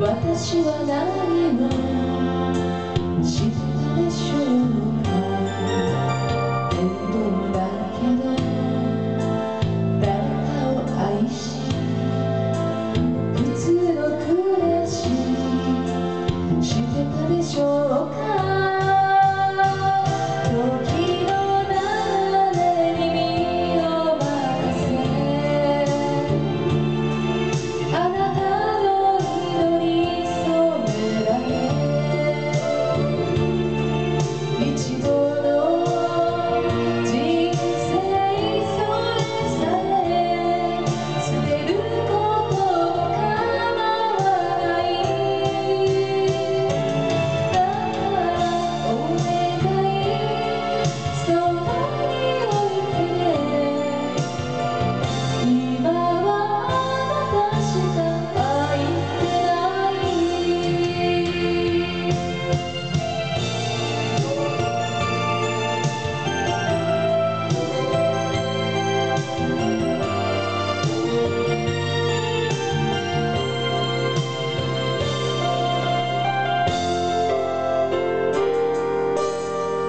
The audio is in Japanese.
私は何も